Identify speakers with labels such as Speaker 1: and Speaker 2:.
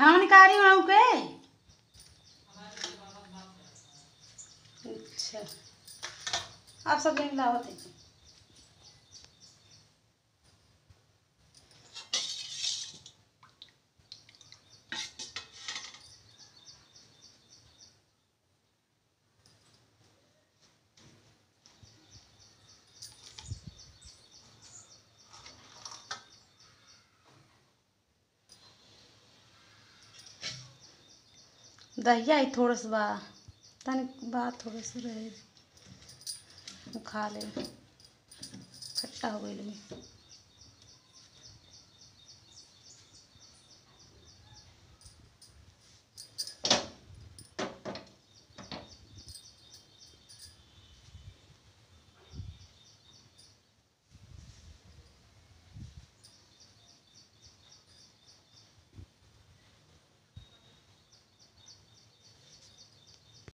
Speaker 1: खाना निकाली वहाँ के? अच्छा। आप सब लेने लाओ है दहिया ही थोड़ा सा बा तनिक बा थोड़ा सा रहे। खा ले खट्टा हो गई